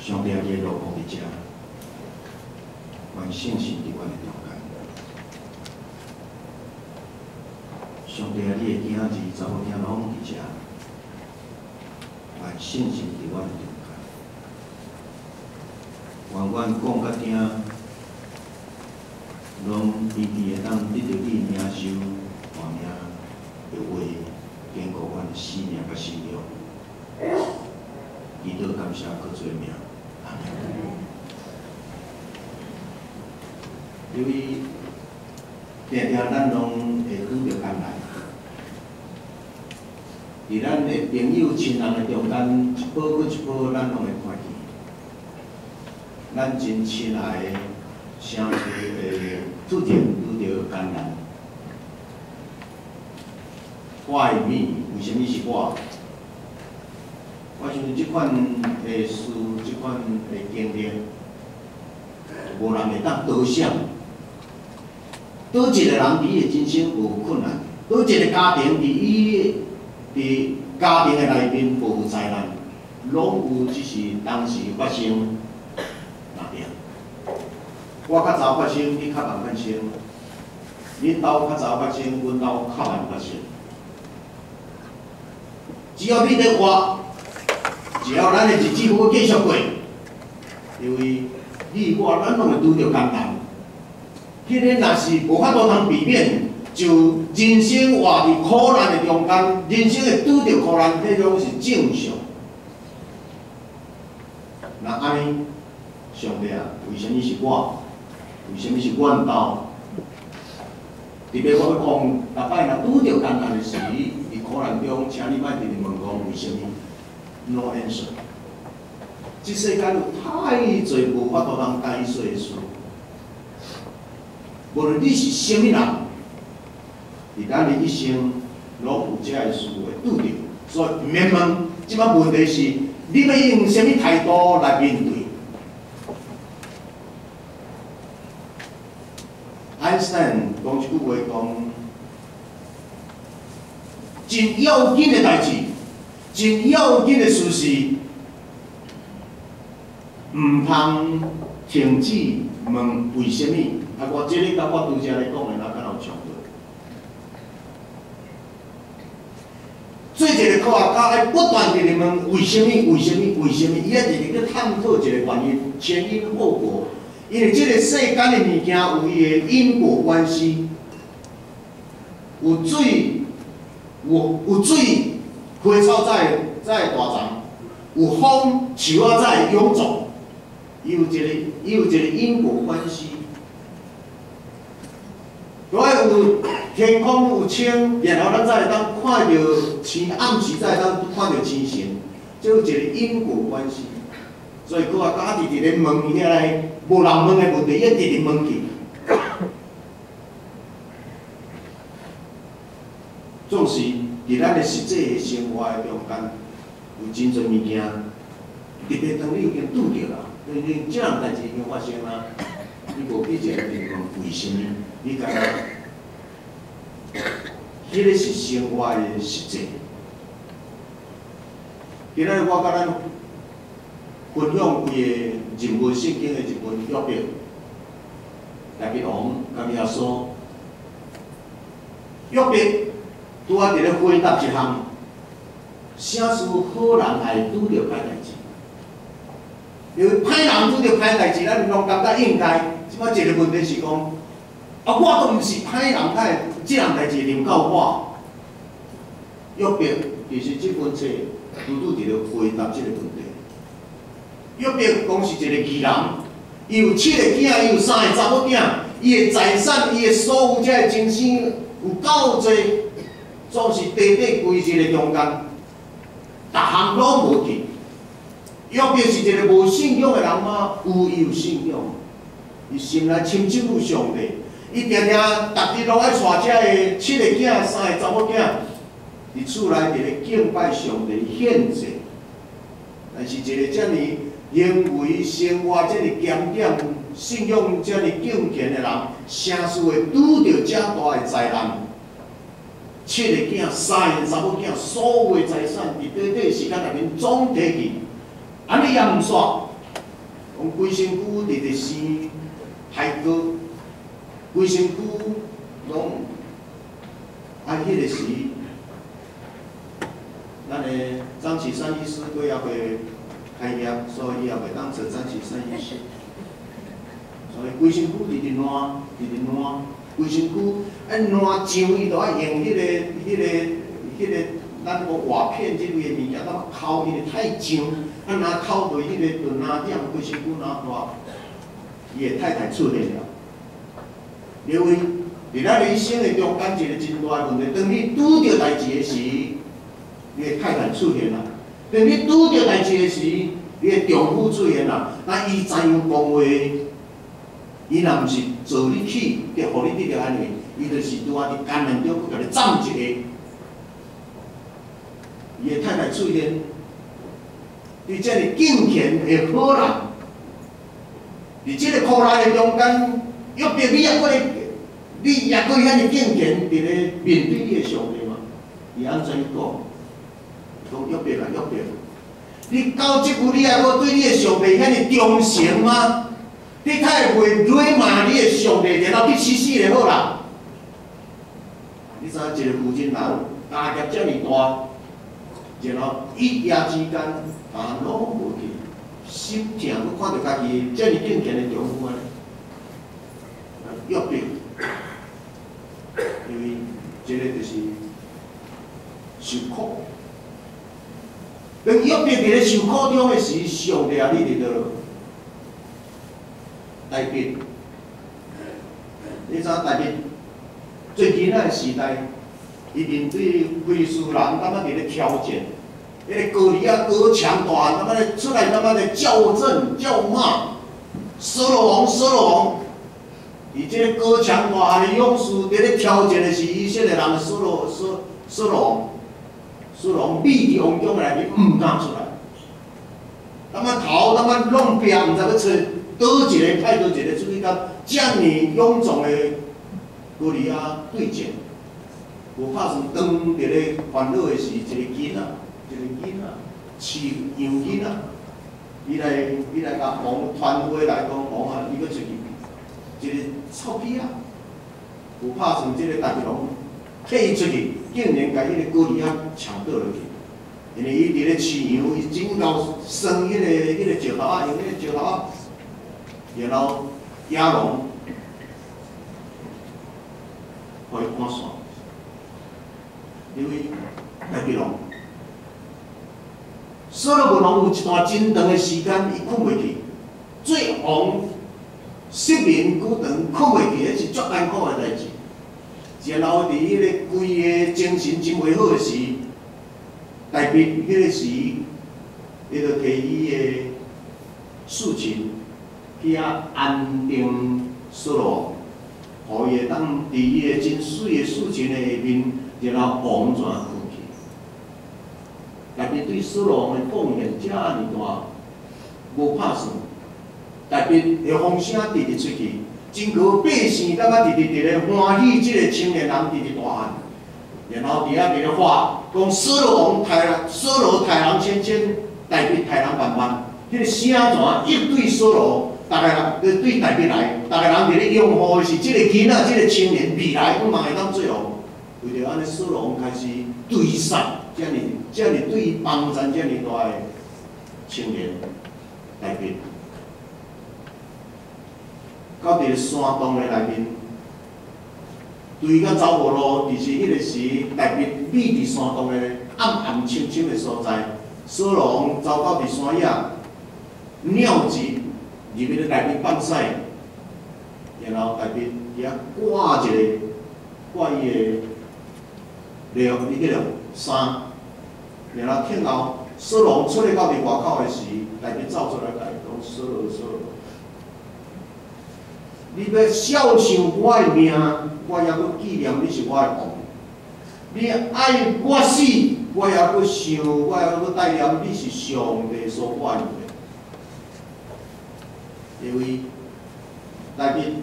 上帝耶路讲伫遮，万圣是伫阮的中间。上帝啊，你的囝儿查某囝拢伫遮，万圣是伫阮的中间。愿阮讲甲听，拢一直会当得到你领受，生命甲信仰。祈祷感谢，搁做名。因为定定咱拢会遇到艰难，伫咱的朋友亲人的中间，一步搁一步，咱拢会看见。咱真亲爱的城市的拄着拄着艰难，我会咪？为什么是我？我想即款的事，即款的经历，无人会当多想。倒一个人伫伊的人生有困难，倒一个家庭伫伊伫家庭的内面无灾难，拢有只是当时发生哪点？我较早发生，你较晚发生；恁兜较早发生，阮兜较晚发生。只要你伫活。只要咱的日子好继续过，因为你我咱拢会拄着艰难。迄个若是无法度通避免，就人生活伫苦难的中间，人生会拄着苦难，迄种是正常。那安尼，上帝啊，为什么是我？为什么是阮兜？特别我要讲，逐摆若拄着艰难的时，伫苦难中，请你莫直直问讲为什么？No answer。这世界有太侪无法度通解释的事。无论你是啥物人，伫咱的一生拢有遮个事会拄着。所以免问，即摆问题是你要用啥物态度来面对？爱因斯坦讲一句话讲：真要紧的代志。真要紧的事是，毋通停止问为什么。啊，我即个甲我拄则咧讲的，哪敢有冲突？做一个科学家爱不断地问为什么？为什么？为什么？伊爱直直去探讨一个原因，前因后果。因为即个世间的物件有伊的因果关系，有水，有有水。花草在在大长，有风树啊在臃肿，伊有一个伊有一个因果关系。如果有天空有星，然后咱才会当看到星，暗时才会当看到星星，就有一个因果关系。所以，科学家己伫咧问伊遐来无人问的问题，一直问去。总是。伫咱的实际的生活的中间，有真侪物件，特别当你已经拄着啦，因为即样代志已经发生啦，你无必要去问为什么？你感觉，迄个是生活的实际。今仔日我甲咱分享几个人物圣经的一本约表，来比王，甲比亚说，约表。拄啊，伫咧回答一项，啥事好人爱拄着歹代志？因为歹人拄着歹代志，咱拢感觉应该。即摆一个问题是讲，啊，我都毋是歹人，歹即项代志轮到我。约伯其实即本册拄拄伫咧回答即个问题。约伯讲是一个奇人，伊有七个囝，伊有三个查某囝，伊的财产，伊的所有遮个精神有够侪。总是地底规日的中间，逐项拢无去。约伯是一个无信仰的人吗？有伊有信仰，伊心内亲近有上帝。伊定定逐日拢爱带遮个七个囝、三个查某囝，伫厝内伫咧敬拜上帝献祭。但是一个遮尔因为生活遮尔检点、信用遮尔敬虔的人，城市会拄着遮大的灾难？七个囝、三个查某囝，所有财产伫短短时间内面总摕去，安尼也毋煞，讲规身躯直直生海哥，规身躯拢啊，迄个时，咱的张启山医师过也袂开业，所以也袂当做张启山医师，所以规身躯直直烂，直直烂。规身躯啊烂上，伊着爱用迄个、迄个、迄个，咱个瓦片即类的物件，当敲因为太上，啊若敲落迄个就哪点规身躯哪烂，伊的太太出现了，因为伫咱人生的中间一个真大问题，当你拄着代志的时，你太太出现了；当你拄着代志的时，你的丈夫出现了，那伊怎样讲话？伊若毋是做你起，得互你得着安尼，伊就是拄啊伫艰难中甲你赞一个，伊的太太出现，伫遮尔敬虔的好人，伫即个苦难的中间，约伯你也过会，你也过会遐尼敬虔，伫咧面对你的上帝嘛？伊安怎讲？讲约伯啊约伯，你到即久你还无对你的上帝遐尼忠诚吗？你太会辱骂你的上帝，然后去死死就好啦。你知影一个负责人家业遮尔大，然后一夜之间啊拢无去，心情，看到家己遮尔敬虔的丈夫安尼，约伯，因为这个就是受苦。当约伯伫咧受苦中的时，上帝啊，你伫倒落？大兵，你知大兵最近仔个时代，伊面对非斯人，感觉伫咧挑战，迄个高利亚高强大，感觉咧出来，感觉咧叫阵叫骂，扫罗王扫罗王，伊即个高强大的勇士伫咧挑战的是以色列人扫罗扫扫罗王，扫罗王秘伫王宫内面毋敢出来，感觉头感觉弄壁，毋知要出。倒一个派倒一个出去甲遮尔勇壮的哥利亚对战，无拍算当伫咧烦恼的是一个囡仔，一个囡仔，饲羊囡仔，伊来伊来甲王团伙来讲，王啊，你要出去，一个臭屁啊！有拍算即个大吉龙替伊出去，竟然甲迄个哥利亚抢倒落去，因为伊伫咧饲羊，伊真够生迄个迄个石头啊，用迄个石头啊。然后亚龙可以看线，因为大吉龙，所罗门王有一段真长的时间伊困袂去，最王失眠久长困袂去，迄是足艰苦的代志。然后伫迄个规个精神真袂好的时，大比迄个时，伊就摕伊的事情。去遐安定所罗，互伊会当伫伊个真水个事情个下面，然后王转过去。特别对所罗王个贡献遮尔大，无拍算。特别会风声直直出去，真个百姓感觉直直直咧欢喜，即个青年人直直大汉。然后伫遐伫咧发，讲所罗王太人，所罗太人千千，代别太人万万，迄个声传一对所罗。大家人对台北来，大家人伫咧拥护的是即个囡仔，即个青年未来不嘛会当最后，为着安尼，苏龙开始对杀，遮尔遮尔对伊帮衬遮尔大个青年台北，到伫山洞的内面，对甲走无路，伫是迄个时台北秘伫山洞的暗暗深深的所在，苏龙走到伫山野，尿急。入面咧内面放屎，然后内面遐挂一个挂伊个料，伊迄个衫，然后听后索龙出来到伫外口的时，内面走出来甲伊讲索罗索罗，你要孝顺我的命，我也要纪念你是我的王。你爱我死，我也要想，我也要代念你是上帝所爱的。因为内面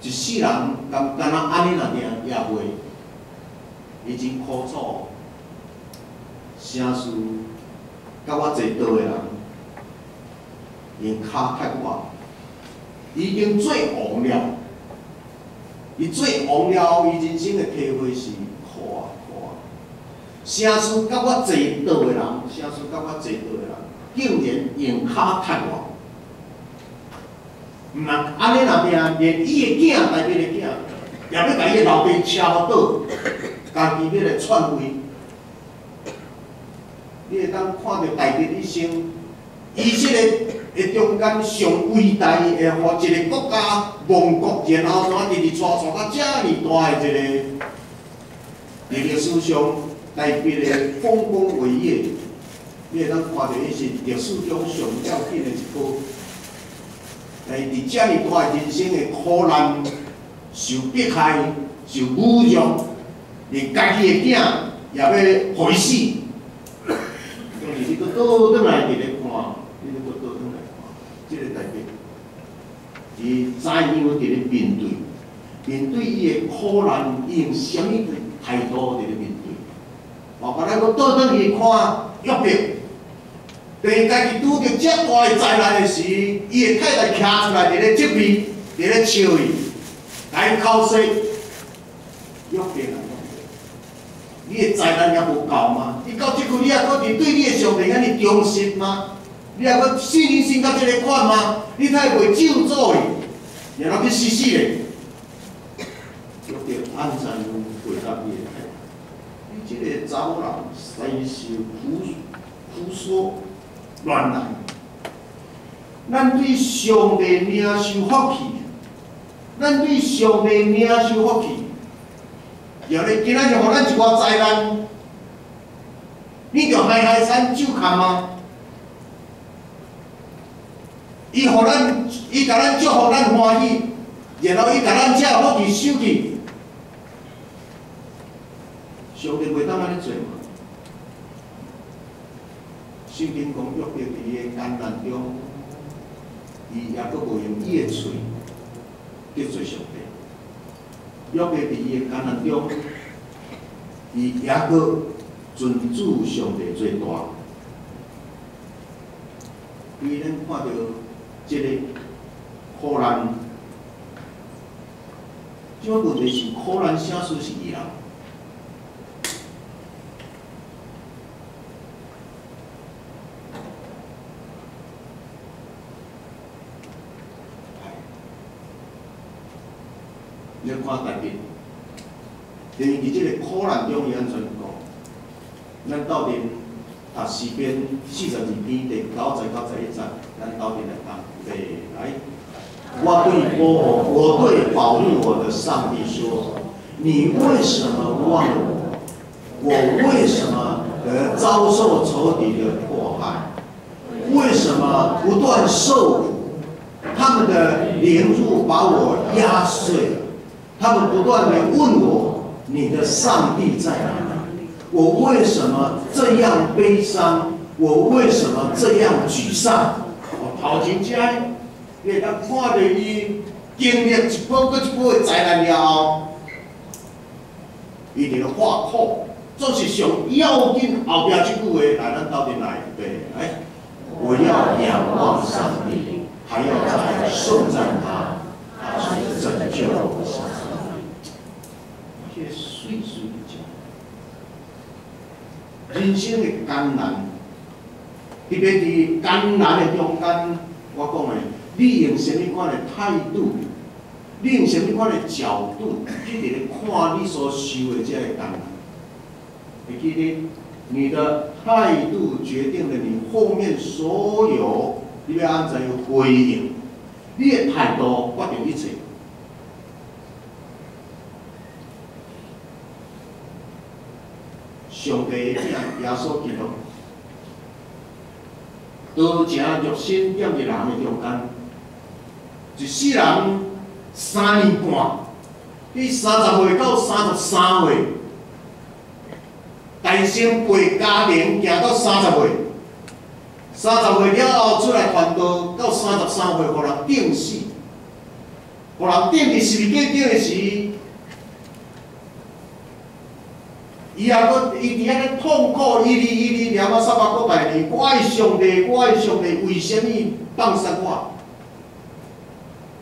一世人，敢敢若安尼若定也袂，已经苦楚，声势甲我坐倒的人，因骹太我，已经最王了。伊最王了，伊人生的体会是苦啊苦啊！声势甲我坐倒的人，声势甲我坐倒的人，竟然用骹踢我。毋通安尼若命，连伊的囝代表的囝，也要甲伊的老爸敲倒，家己要来篡位。你会当看到大日一生，伊即个会中间上伟大的，一个国家亡国，然后怎直直传传到遮尔大的一个历史上代表的丰功伟业，你会当看到伊是历史中上要紧的一步。来伫遮尔大的人生的苦难、受迫害、受侮辱，连家己的囝也要害死。当是你搁倒转来伫咧看，你搁倒转来看，即个代表，伊怎样伫咧面对？面对伊的苦难，伊用啥物态度伫咧面对？包括咱搁倒转去看约伯。当家己拄着遮大的灾难的时，伊的太太徛出来伫咧责备，伫咧笑伊，甲伊口说：“约伯啊，你的灾难还无够吗？你到即句，你还搁伫对你的上帝安尼忠心吗？你还搁信心信到即个款吗？你太袂救助伊，然后去死死嘞！”约伯安怎回答伊的太太？你即个查某人，生受苦苦说。乱来，咱对上帝名受福气，咱对上帝名受福气，后日今仔日互咱一寡灾难，你着嗨嗨山就看吗？伊互咱，伊甲咱祝福咱欢喜，然后伊甲咱遮福气收去，上帝袂当安尼做嘛？圣经讲约伯伫伊个艰难中，伊也阁无用伊个喙得罪上帝。约伯伫伊个艰难中，伊也阁尊主上帝最大。伊咱看到即个苦难，即个问题是苦难写书是伊人。你看大笔，因为伫即个苦难中，伊安怎讲？咱斗阵读诗篇四十二篇第九十到十一节，咱斗阵来读。来，我对我我对保护我的上帝说：你为什么忘了我？我为什么而遭受仇敌的迫害？为什么不断受苦？他们的凌辱把我压碎了。他们不断的问我：“你的上帝在哪里？我为什么这样悲伤？我为什么这样沮丧？”我头前遮，你他看到伊经历一波搁一波的灾难了后，伊伫咧发苦，总是上要紧后壁即句话来，咱斗阵来背。哎，我要仰望上帝，还要在颂赞他，他是拯救我。水水的人生的艰难，特别伫艰难的中间，我讲的，你用什么款的态度，你用什么款的角度去伫咧看你所受的这个艰难？会记得，你的态度决定了你后面所有你要安怎样回应，你的态度决定一切。上帝的名耶稣基督，道成肉身踮伫人的中间，一世人三年半，伊三十岁到三十三岁，诞生陪家庭行到三十岁，三十岁了后出来传道，到三十三岁互人定死，互人定伫十字架顶的时。伊也搁伊伫遐咧痛苦，伊哩伊哩念啊三百个大字，我爱上帝，我爱上帝，为甚物放杀我？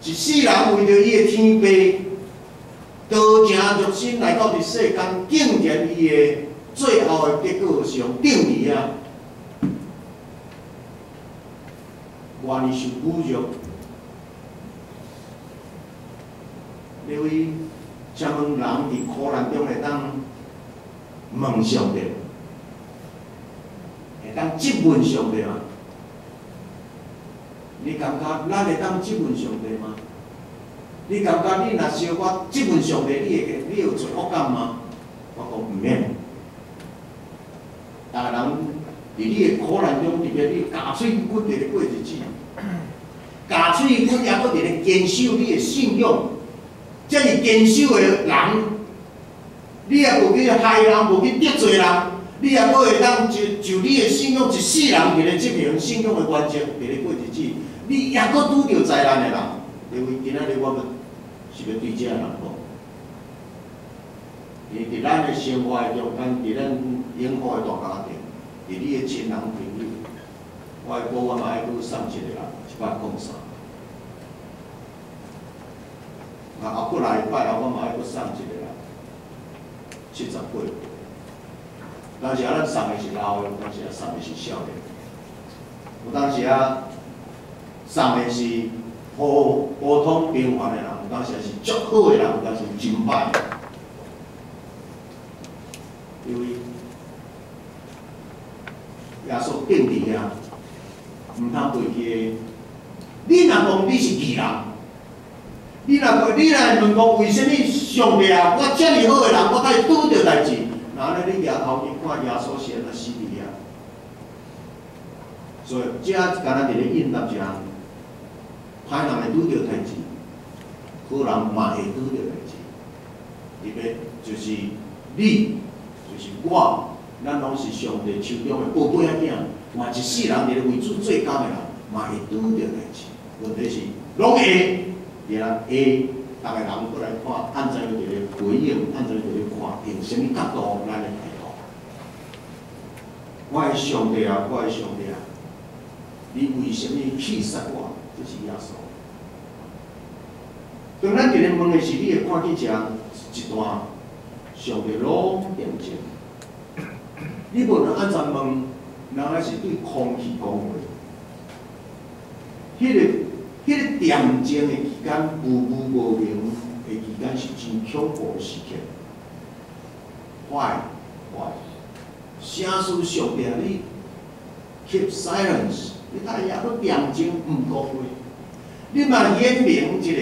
一世人为着伊的天父，道成肉身来到伫世间，竟然伊的最后的结果上定义啊，愿意受侮辱。因为什么人伫苦难中会当梦想的，会当质问上帝啊？你感觉咱会当质问上帝吗？你感觉你若小可质问上帝，你会你有罪恶感吗？我讲毋免。逐个人伫你的苦难中，特别你加喙骨伫咧过日子，加喙骨也搁伫咧坚守你的信仰。遮尔坚守的人，你也无去害人，无去得罪人，你也阁会当就就你的信仰一世人伫咧执行信仰的原则，伫咧过日子，你也阁拄着灾难的人，因为今仔日我们是要对遮人讲，伫伫咱的生活中间，伫咱永福的大家庭，伫你的亲人朋友，我爱讲我嘛爱过送一个人，一百讲啥？啊，后过来拜后，我嘛爱搁送一个啦，七十八。当时啊，咱送的是老的，当时啊送的是少的。有当时啊，送的是普普通平凡的人，有当时是足好的人，有当时真歹。因为耶稣定定啊，毋通背去。你若讲你是异人。你若讲，你若问讲，为什么上帝啊？我遮尔好个人，我甲伊拄着代志，那安尼你抬头去看耶稣是安怎死伫遐？所以，遮敢若伫咧应答一项，歹人会拄着代志，好人嘛会拄着代志。特别就是你，就是我，咱拢是上帝手中的宝贝仔囝，嘛一世人伫咧为主做工的人，嘛会拄着代志。问题是，拢会。然后 A，大个人过来看，按怎样伫咧回应，按怎样伫咧看，用什么角度来咧态度？我的上帝啊，我的上帝啊，你为什么气杀我？这是耶稣。当咱伫咧问的是，你会看见一一段上帝拢点睛。你无能按怎问，人还是对空气讲话。迄个。迄个点睛的间，步步无明的期间是真恐怖的时刻。坏坏，声书上帝，你 keep silence，你太也都点睛毋讲话。你嘛言明一个，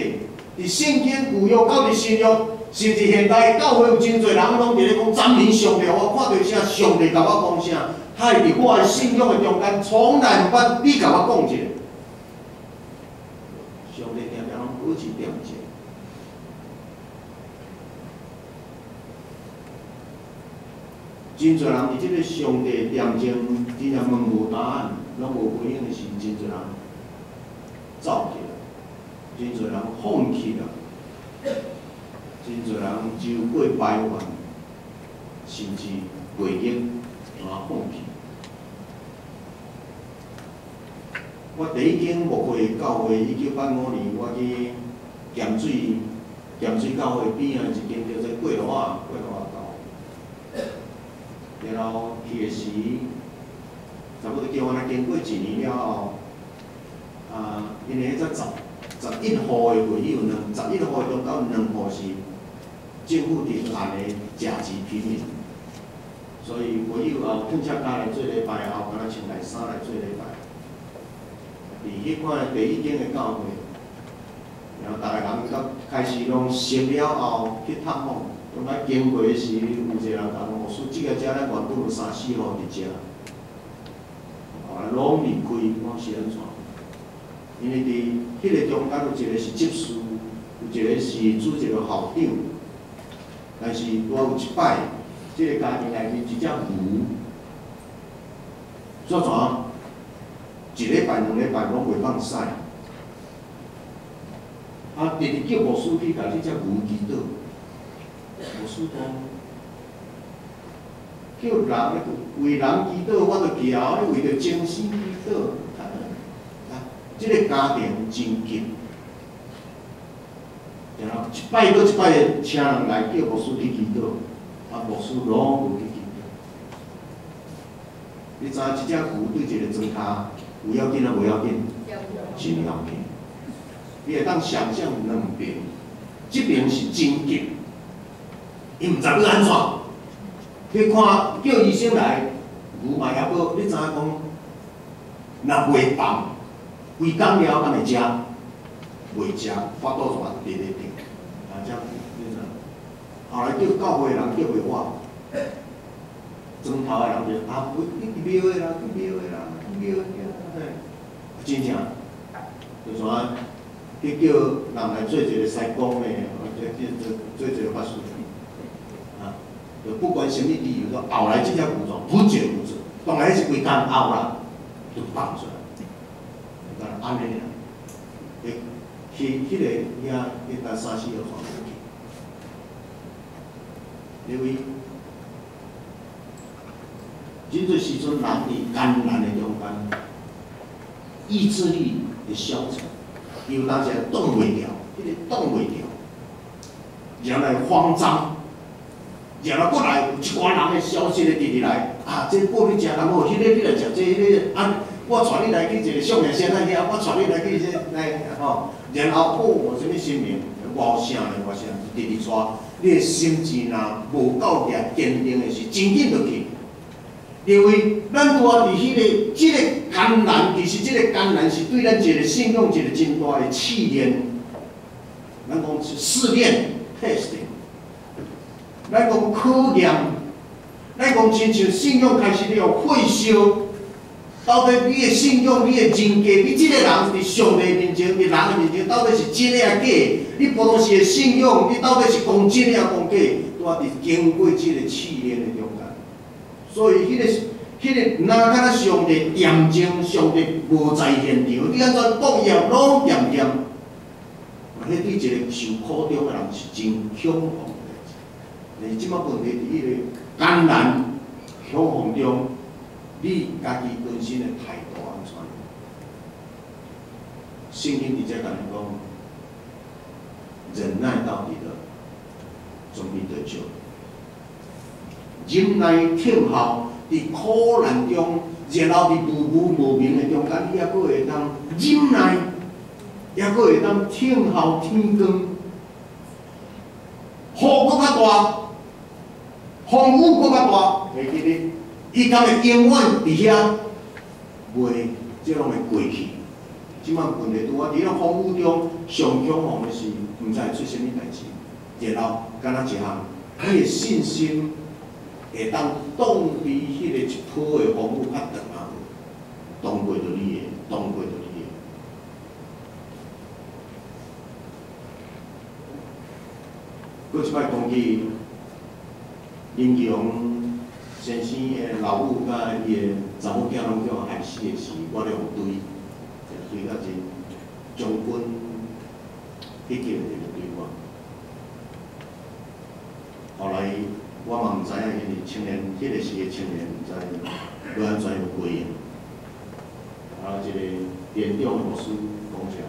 伫圣经旧约到伫新约，甚至现代教会有真侪人拢伫咧讲赞美上帝，我看到啥上帝甲我讲啥，害伫我的信仰的。中间，从来毋捌你甲我讲一个。保持点睛。真侪人伫即个上帝点睛，真正问无答案，拢无回应的时，真侪人走去了，真侪人放弃了，真侪人只有过排完，甚至背经啊放弃。我第一间牧会教会，一九八五年，我去咸水咸水教会边仔一间叫做桂罗啊桂罗啊教会，然后去时，差不多叫我来经过一年了后，啊，因为迄只十十一号的会议有两，十一号中到两号是政府定案的假期批评，所以会议后更加加来做礼拜后，敢若穿内衫来做礼拜。伫迄款第一间的教会，然后逐个人到开始拢熟了后去探访，当来经过时，有一个人讲：“牧师，即个遮咧原本有三四号伫遮，后来拢离开，我是安怎？因为伫迄个中间有一个是执事，有一个是主一个校长，但是我有一摆，即个家庭内面一只牛，做啥？一礼拜、两礼拜拢袂放屎，啊！直直叫牧师去甲即只牛祈祷，牧师讲：叫人为人祈祷，我著桥，为着精神祈祷。啊，即个家庭真紧。然后一摆搁一摆请人来叫牧师去祈祷，啊，牧师拢有去祈祷。你知影即只牛对一个庄脚有要紧啊？无要紧？真要紧。你会当想象两边，即边是真紧，伊毋知要安怎。去看叫医生来，牛嘛还佫，你知影讲，若袂放，规工了敢会食？袂食，发肚怎啊？直直直，啊，这你知？后来叫教会人叫袂我，庄头的人就啊，你去庙的啦，去庙的啦，去庙的嘿，真正，就啥？去叫人来做一个西工的，或者去做做一个法师。就不管什么理由，说后来这只古装不绝不止，当然是归干后啦，就放出来。你看安尼啊，诶，去迄个遐一单三四号床出去，因为，即阵时阵人伫艰难的中间，意志力的消沉，有当时动袂了，迄个动袂了，然后来慌张。然后过来有一寡人的消息咧，直直来啊！这过去食人无？迄个你来食这迄个啊！我带你来去一个少年先生遐，我带你来去这来吼。然后报我什么姓名？外省的外省，直直带。你的心智若无够强坚定的是，真紧就去。因为咱住伫迄个即个艰难，其实即个艰难是对咱一个信用一个真大的试验。咱讲是试炼 testing。咱讲考验，咱讲亲像信用开始了退休，到底你的信用、你的人格，你即个人伫上帝面前、伫人的面前，到底是真诶啊假？你普通时的信用，你到底是讲真诶啊讲假？拄啊伫经过即个试验的中间，所以迄个、迄个，哪敢若上帝验证，上帝无在现场，你安怎讲验拢验验？迄对一个受苦中的人是真恐怖。你即摆问题伫迄个艰难、恐慌中，你家己本身的态度安怎？圣经直接甲你讲，忍耐到底的，总比得救。忍耐听候，伫苦难中，然后伫无无无明的中间，你还佫会当忍耐，还佫会当听候天光，雨佫较大。风雨搁较大，会记得，伊敢会永远伫遐，袂，即拢会过去。即摆问题拄啊，伫咧风雨中上恐慌的是，毋知会出啥物代志。然后，敢若一项，你的信心会当挡离迄个一波的风雨较长啊，挡过着你的，挡过着你的。过一摆讲起。林强先生的老母甲伊的查某囝拢叫害死的时，我两对，对较真将军迄个一个对话。后来我嘛毋知影，因为青年迄个时的青年，毋知要安怎样回应。啊，一个连长老师讲起来，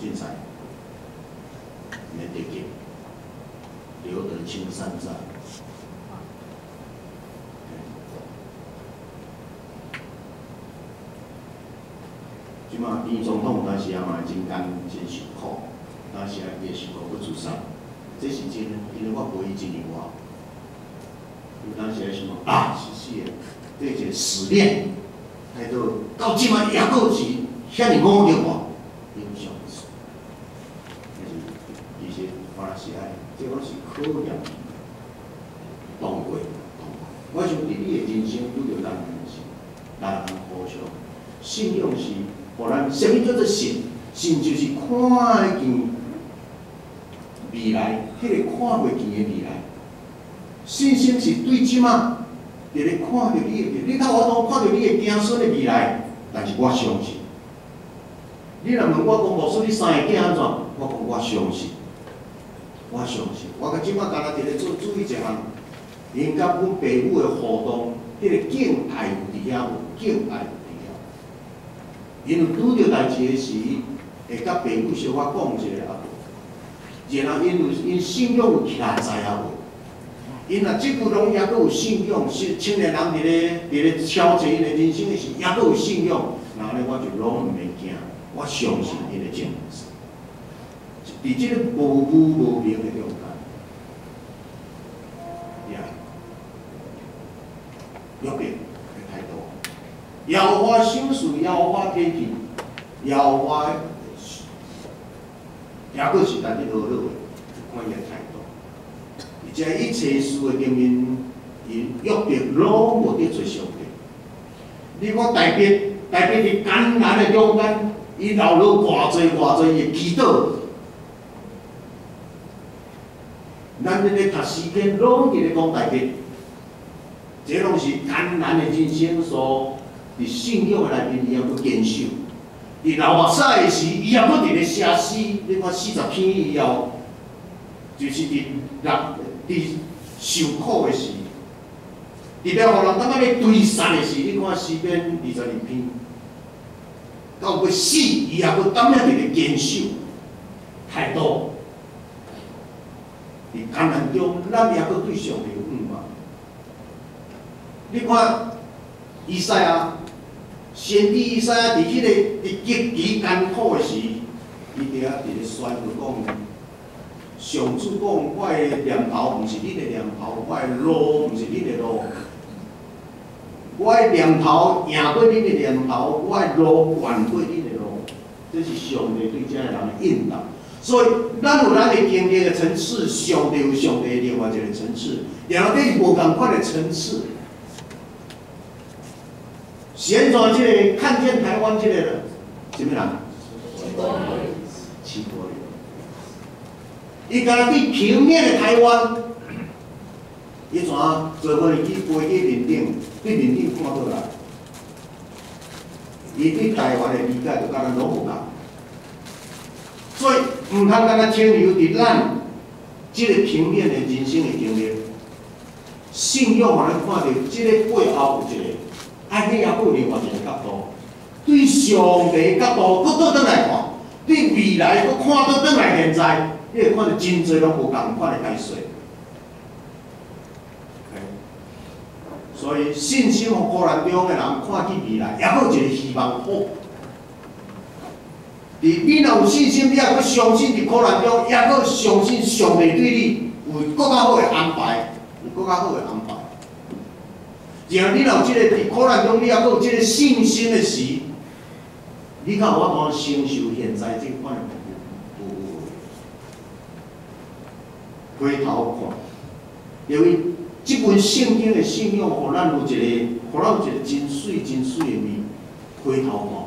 精彩，免得急。留得青山在。即马李总统当时也嘛真艰真受苦，当时也受苦不自杀，这是真，因为我陪伊一年外，伊当时也想讲啊，是是的，这一个试炼，还都到即马也够是遐尼猛着我，影响是，但是伊些反而是爱，这拢是。考验，当过，我想伫你的人生拄着难是难好笑。信用是，互咱什么叫做信？信就是看见未来，迄个看袂见的未来。信心是对即马，伫咧看着你的，你头我都看着你的子孙的未来，但是我相信。你若问我讲，无说你生个囝安怎？我讲我相信。我相信，我甲即摆干那伫咧做注意一项，因甲阮爸母的互动，迄个敬爱有伫遐无？敬爱有伫遐。因拄着代志的时，会甲爸母小可讲一下啊？然后因有因信仰有徛在啊无？因若即句拢抑阁有信仰，是青年人伫咧伫咧超前因的人生的时，抑阁有信仰，然后咧我就拢毋免惊，我相信因的正事。伫即个无辜无名的中间，呀，约别的态度，摇花心事，摇花天气，摇花，抑阁是单日落落的，看伊的态度。而且一切事的根源，因约别拢无得做上帝。你看大别，大别伫艰难的中间，伊留落偌济偌济的祈祷。咱咧咧读诗篇，拢伫咧讲大别，这拢是艰难的人生所伫信仰内面，伊也要坚守。伫流目屎的时，伊也要伫咧写诗。你看四十篇以后，就是伫六。伫受苦的时，伫了互人感觉咧堆散的时，你看诗篇二十二篇，到要死，伊也要当了伫咧坚守，太多。伫艰难中，咱也阁对上帝有盼望。你看，伊赛亚，先知伊赛亚伫迄个伫极其艰苦的时，伊伫遐伫咧宣布讲。上主讲，我的念头毋是恁的念头，我的路毋是恁的路。我的念头赢过恁的念头，我的路远过恁的路。这是上帝对遮个人的引导。所以，咱有咱的经历的层次，上帝有上帝另外一个层次，然后这是无共款的层次。现在即个看见台湾即个什么人？七国人。伊敢若对平面的台湾，伊怎啊做伙去飞去面顶，对面顶看倒来，伊对台湾的理解就敢若拢无共。所以毋通敢若停留伫咱即个平面的人生的经历，信仰互咱看到即个背后有一个，爱去也有另外一个角度，对上帝角度搁倒转来看，对未来搁看倒转来现在。你会看到真侪拢无共款的解说，所以信心和苦难中的人看见未来，也有一个希望。好，你你若有信心，你也阁相信伫苦难中，也阁相信上帝对你有更较好的安排，有更较好的安排。然后你若有即个伫苦难中，你也阁有即个信心的时，你较有法度承受现在即款。回头看，因为即本圣经的信仰，互咱有一个，互咱有一个真水真水的面。回头看，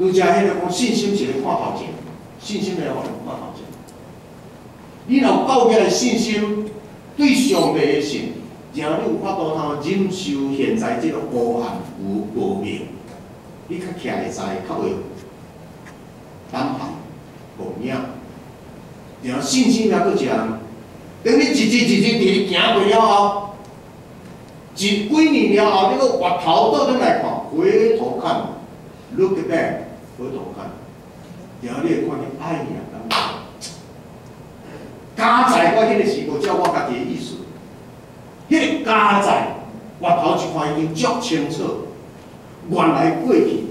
拄则迄个讲信心是咧看头前，信心咧互咱看头前。你若有够个信心，对上帝的信，然后你有法度通忍受现在即个黑暗无无明，你较徛会知，较袂胆寒无影。然后信心也搁强，等你一日一日伫行过了后，一几年了后，你搁回头倒转来看，回头看，look back，回头看，然后你会看见，哎呀，加在我迄个时，无照我家己的意思，迄个加在，回头一看已经足清楚，原来过去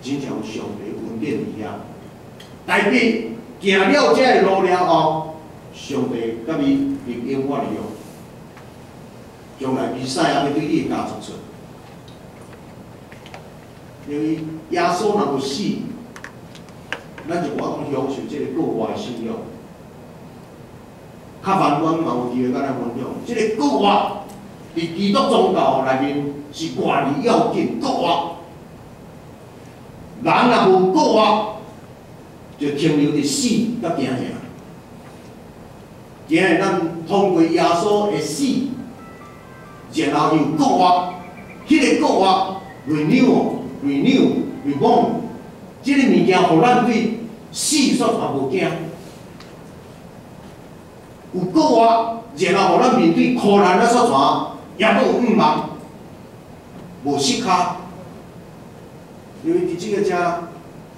真正有上帝稳定伫遐，代表。行了这个路了后，上帝甲你会永远的用，将来比赛也要对你加出出。因为耶稣若要死，咱就我讲享受这个国外的信仰。较繁阮嘛有机会甲咱分享，这个国外伫基督宗教内面是管理要紧，国外人若无国外。就停留伫死甲惊惊，今日咱通过耶稣的死，然后有国活，迄个国活 renew renew reborn，即个物件互咱对死煞也无惊。有国外，然后互咱面对苦难的所传，也阁有五万，无失卡。因为伫即个遮，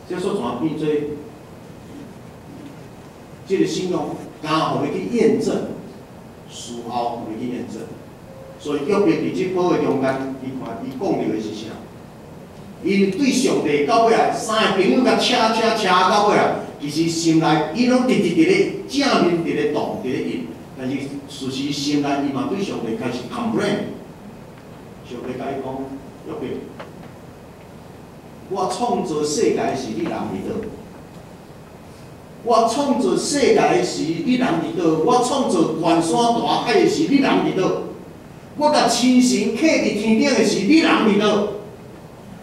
遮所传变做，即个信用，刚互你去验证，事后互你去验证。所以特别伫即宝的中间，伊看伊讲着的是因？对上帝到尾啊，三个朋友甲车车车到尾啊，其实心内伊拢直直伫咧正面伫咧动伫咧应，但是事实心内伊嘛对上帝开始 complain。上帝甲伊讲，约伯，我创造世界是你人伫倒？我创造世界是你人伫倒？我创造悬山大海的是你人伫倒？我甲亲神刻伫天顶的是你人伫倒？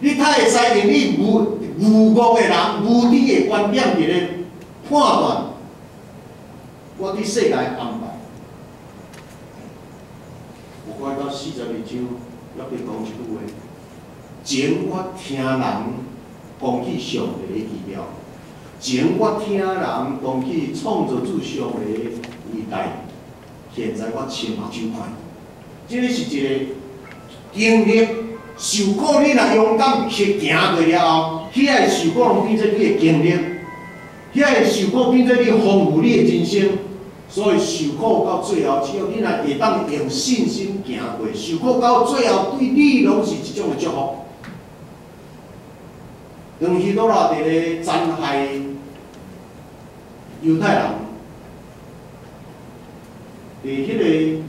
你太会使用你无无误的人、无知的观点伫咧判断我对世界安排。有关到四十二章，约伯讲一句话：前我听人讲起上帝的奇妙，前我听人讲起创造主上帝的伟大，现在我亲目睭看，这个是一个经历。受苦，你若勇敢去行过了后，遐个受苦拢变做你的经历，遐个受苦变做你丰富你的人生。所以受苦到最后，只要你若会当用信心行过，受苦到最后对你拢是一种的祝福。当希多拉伫咧残害犹太人，伫迄个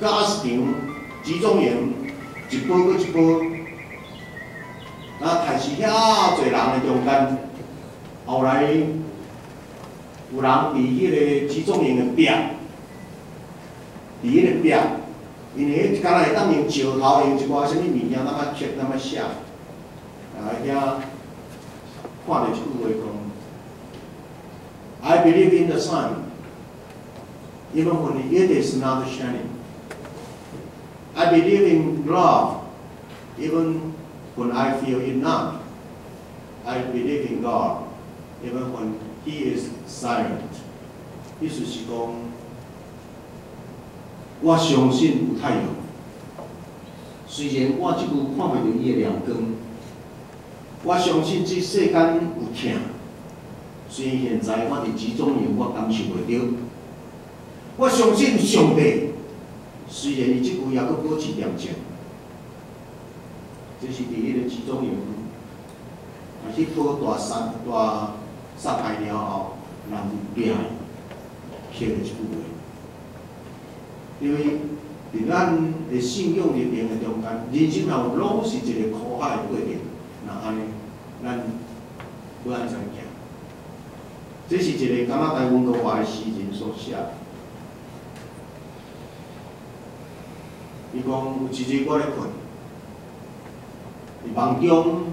加斯廷集中营。一波搁一波，那台是遐侪人的中间，后来有人伫迄个集中营的壁，伫迄个壁，因为迄敢若会当用石头用一寡啥物物件，那么刻那么写，啊遐看着一句话讲：I believe in the sun, even when it is not shining. I believe in love, even when I feel it not. I believe in God, even when He is silent. 意思是讲，我相信有太阳。虽然我即久看袂到伊的亮光，我相信这世间有痛。虽然现在我伫集中营，我感受袂到。我相信上帝。虽然伊即句也阁保持廉洁，这是伫迄个集中营，啊去报大杀大杀害了后，人变写了一句话。因为伫咱的信仰历程的中间，人生若有拢是一个苦海的过程，那安尼，咱要安怎行？这是一个敢若在温哥华的诗人所写。伊讲有一日我咧困，伫梦中，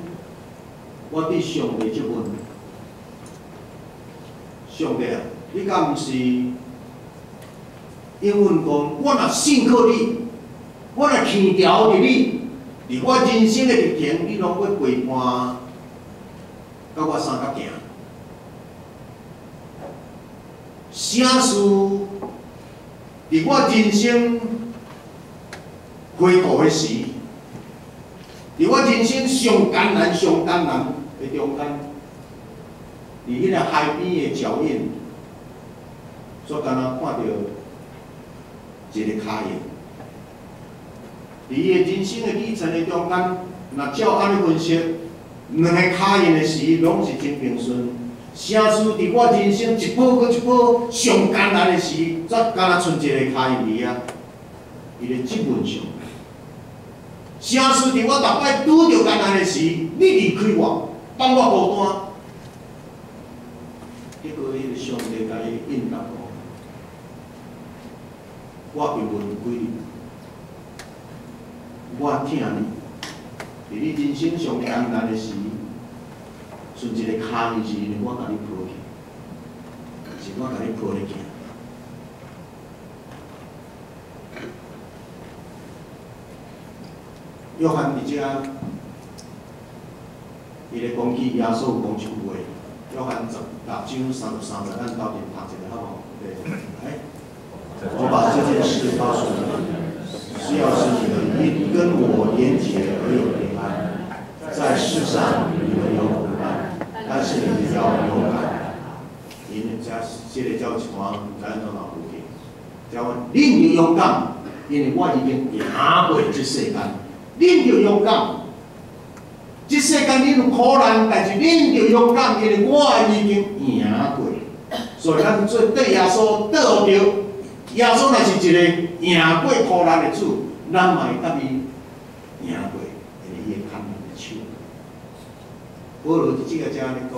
我伫上帝质问：上帝啊，你敢毋是因为讲我若信靠你，我若牵条伫你，伫我人生的历程，你拢要陪伴，甲我三角行。啥事伫我人生？回顾的时，伫我人生上艰难、上艰难的中间，伫迄个海边的脚印，所敢若看到一个脚印。伫伊的人生的历程的中间，若照安尼分析，两个脚印的时，拢是真平顺。啥事伫我人生一步搁一步上艰难的时，则敢若剩一个脚印伫啊，伊的基本上。啥事伫我逐摆拄着艰难的时，你离开我，放我孤单。结果迄个上帝甲伊应答讲：我并无离开你，我疼你。伫你人生上艰难的时，剩一个卡的时，我甲你抱起，是我甲你抱咧约翰伫遮，伊咧讲起耶稣讲一句话，约翰十六章三十三节，咱斗阵读一下好无？来，把这件事告诉你，是要使你们因跟我连结而有平安。在世上你们有苦难，但是你们要勇敢。因家这个叫情况，咱都老不听。叫恁要勇敢，因为我已经赢过这世间。恁要勇敢，即世间恁有苦难，但是恁要勇敢，因为我已经赢过。所以咱做对耶稣得着，耶稣若是一个赢过苦难的主，咱嘛会甲伊赢过，因为伊会牵咱的手。保罗即个只安尼讲，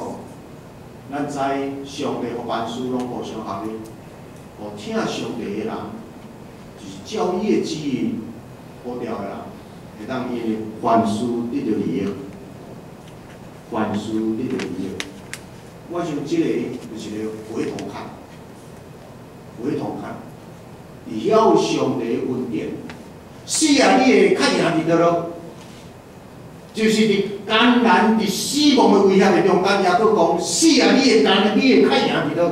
咱知上帝和万事拢互相合的，互听上帝的人，就是照伊的旨意好调的人，会当因为凡事得着利益，凡事得着利益。我想即个就是个回头看，回头看，晓上帝恩典，死啊，你会较赢伫倒咯？就是伫艰难、伫死亡的危险的中间，也佫讲，死啊，你会艰，你会较赢伫倒？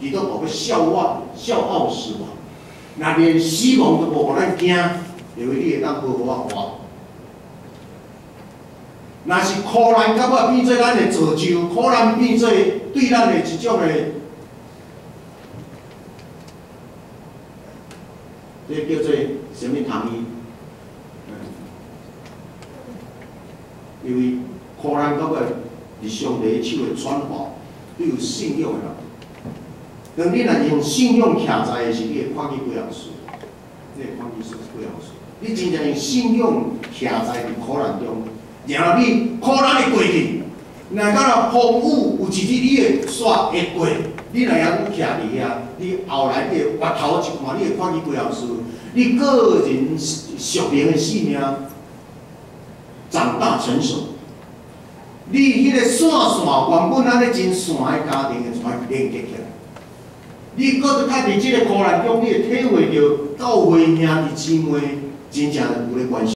伊都无要笑我，笑傲死亡。若连死亡都无互咱惊，因为你会当好好啊活。若是苦难到尾变做咱的造就，苦难变做对咱的一种的，这叫做什么糖衣？因为苦难到尾是上帝手的转化，你有信用的人。当你若用信用徛在的是你会看见几样事，你会看见是几样事。你真正用信用徛在苦难中。然后你苦难会过去，若敢若风雨有一日你会煞会过，你若还佫徛伫遐，你后来你会回头一看，你会看见几样事，你个人属灵的性命长大成熟。你迄个线线原本咱咧真线的家庭会连接起来，你搁较伫即个苦难中，你会体会到教会兄弟姊妹真正有咧关系。